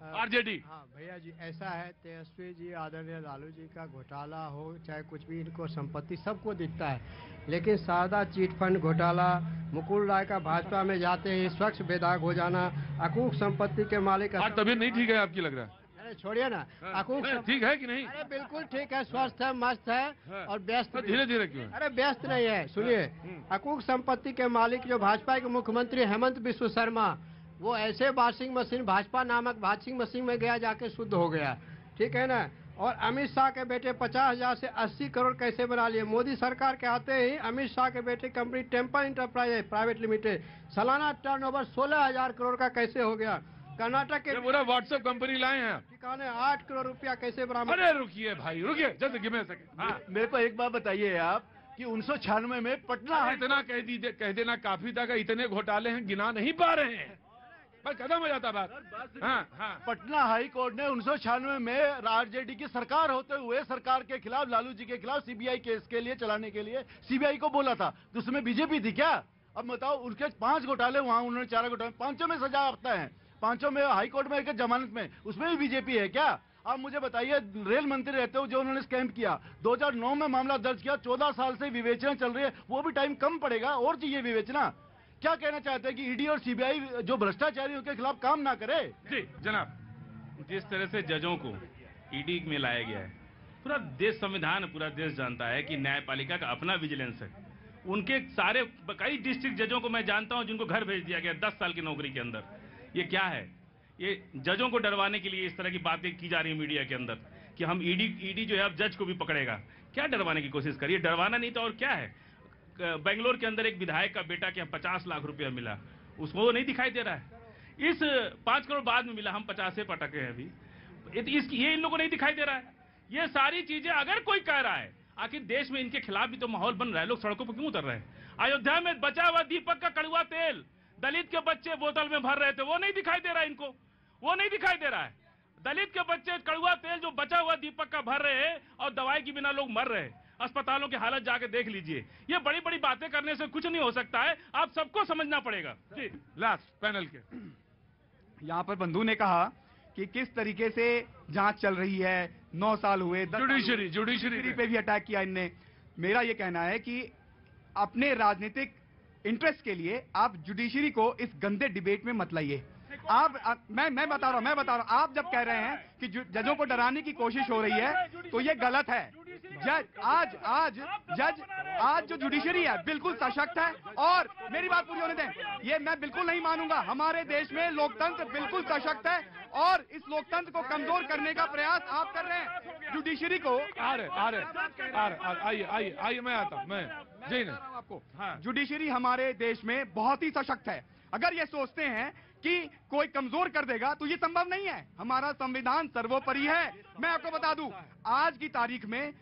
RJD. हाँ भैया जी ऐसा है तेजस्वी जी आदरणीय लालू जी का घोटाला हो चाहे कुछ भी इनको संपत्ति सबको दिखता है लेकिन सादा चीट फंड घोटाला मुकुल राय का भाजपा में जाते ही स्वच्छ बेदाग हो जाना अकूक संपत्ति के मालिक तबीयत नहीं ठीक है आपकी लग रहा है? अरे छोड़िए ना हाँ, अकूक ठीक है कि नहीं? अरे बिल्कुल ठीक है स्वस्थ है मस्त हाँ। है। और व्यस्त धीरे धीरे क्यों? अरे व्यस्त नहीं है सुनिए। अकूक संपत्ति के मालिक जो भाजपा के मुख्यमंत्री हेमंत विश्व शर्मा वो ऐसे वाशिंग मशीन भाजपा नामक वाशिंग मशीन में गया जाके शुद्ध हो गया। ठीक है ना? और अमित शाह के बेटे पचास हज़ार से अस्सी करोड़ कैसे बना लिए? मोदी सरकार के आते ही अमित शाह के बेटे company temple enterprise private limited. सालाना टर्नओवर सोलह हज़ार करोड़ का कैसे हो गया? कर्नाटक के पूरा व्हाट्सएप कंपनी लाए हैं। ठिकाने आठ करोड़ रुपया कैसे बरामद अरे रुकिए भाई रुकिए जस्ट गिव सेकंड हाँ। मेरे को एक बात बताइए आप कि उन्नीस छियानवे में पटना इतना कह दीजिए कह देना काफ़ी था कि इतने घोटाले हैं गिना नहीं पा रहे हैं। खत्म हो जाता बात। हाँ हाँ। पटना हाई कोर्ट ने उन्नीस छियानवे में आरजेडी की सरकार होते हुए सरकार के खिलाफ लालू जी के खिलाफ सीबीआई केस के लिए चलाने के लिए सीबीआई को बोला था। तो उसमें बीजेपी थी क्या? अब बताओ उनके पाँच घोटाले वहाँ उन्होंने चार घोटाले पाँचों में सजा आता है। पाँचों में हाई कोर्ट में एक जमानत में। उसमें भी बीजेपी है क्या? आप मुझे बताइए रेल मंत्री रहते हो जो उन्होंने स्कैम किया 2009 में मामला दर्ज किया 14 साल से विवेचना चल रही है वो भी टाइम कम पड़ेगा? और चाहिए विवेचना? क्या कहना चाहते हैं कि ईडी और सीबीआई जो भ्रष्टाचारी हैं, उनके खिलाफ काम ना करे? जी जनाब जिस तरह से जजों को ईडी में लाया गया है पूरा देश संविधान पूरा देश जानता है कि न्यायपालिका का अपना विजिलेंस है। उनके सारे कई डिस्ट्रिक्ट जजों को मैं जानता हूँ जिनको घर भेज दिया गया दस साल की नौकरी के अंदर। ये क्या है? ये जजों को डरवाने के लिए इस तरह की बातें की जा रही है मीडिया के अंदर कि हम ईडी ईडी जो है अब जज को भी पकड़ेगा। क्या डरवाने की कोशिश करिए? डरवाना नहीं तो और क्या है? क- बेंगलोर के अंदर एक विधायक का बेटा के पचास लाख रुपया मिला। उसको नहीं दिखाई दे रहा है। इस पाँच करोड़ बाद में मिला, हम पचासे पटके हैं अभी। इसकी, ये इन लोगों को नहीं दिखाई दे रहा है। ये सारी चीज़ें, अगर कोई कह रहा है, आखिर देश में इनके खिलाफ भी तो माहौल बन रहा है, लोग सड़कों पर क्यों उतर रहे हैं? अयोध्या में बचा हुआ दीपक का कड़ुआ तेल, दलित के बच्चे बोतल में भर रहे थे, वो नहीं दिखाई दे रहा है इनको। वो नहीं दिखाई दे रहा है। दलित के बच्चे कड़ुआ तेल जो बचा हुआ दीपक का भर रहे हैं, और दवाई के बिना लोग मर रहे हैं। अस्पतालों की हालत जाके देख लीजिए। ये बड़ी बड़ी बातें करने से कुछ नहीं हो सकता है। आप सबको समझना पड़ेगा। जी। लास्ट पैनल के। यहाँ पर बंधु ने कहा कि किस तरीके से जाँच चल रही है? नौ साल हुए जुडिशरी जुडिशरी पे। भी अटैक किया इनने। मेरा ये कहना है कि अपने राजनीतिक इंटरेस्ट के लिए आप जुडिशरी को इस गंदे डिबेट में मत लाइए। आप आ, मैं मैं बता रहा हूँ मैं बता रहा हूँ। आप जब कह रहे हैं कि जजों को डराने की कोशिश हो रही है तो ये गलत है। जज आज आज जज आज जो जुडिशरी है बिल्कुल सशक्त है। और मेरी बात पूरी होने दें ये मैं बिल्कुल नहीं मानूँगा। हमारे देश में लोकतंत्र बिल्कुल सशक्त है और इस लोकतंत्र को कमज़ोर करने का प्रयास आप कर रहे हैं। जुडिशरी को आ रहे आ रहे आ रहे आइए आइए आइए मैं आता हूँ मैं। जी बता रहा हूँ आपको। हाँ। जुडिशरी हमारे देश में बहुत ही सशक्त है। अगर ये सोचते हैं कि कोई कमज़ोर कर देगा तो ये संभव नहीं है। हमारा संविधान सर्वोपरि है। मैं आपको बता दूँ आज की तारीख में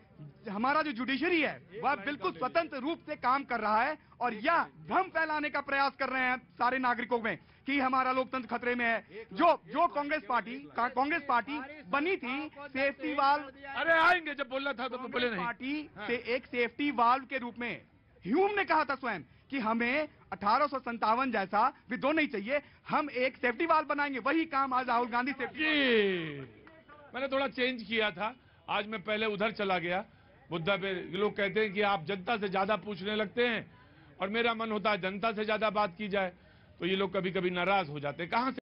हमारा जो जुडिशरी है वह बिल्कुल स्वतंत्र रूप से काम कर रहा है और यह भ्रम फैलाने का प्रयास कर रहे हैं सारे नागरिकों में कि हमारा लोकतंत्र खतरे में है। जो जो कांग्रेस पार्टी का- कांग्रेस पार्टी बनी थी सेफ्टी वाल अरे आएँगे जब बोलना था तो बोले नहीं पार्टी हाँ। से एक सेफ्टी वाल्व के रूप में ह्यूम ने कहा था स्वयं कि हमें अठारह जैसा विद्रोह नहीं चाहिए हम एक सेफ्टी वाल्व बनाएँगे वही काम आज राहुल गांधी सेफ्टी मैंने थोड़ा चेंज किया था। आज मैं पहले उधर चला गया। मुद्दा पे लोग कहते हैं कि आप जनता से ज़्यादा पूछने लगते हैं और मेरा मन होता है जनता से ज़्यादा बात की जाए तो ये लोग कभी कभी नाराज़ हो जाते हैं। कहाँ से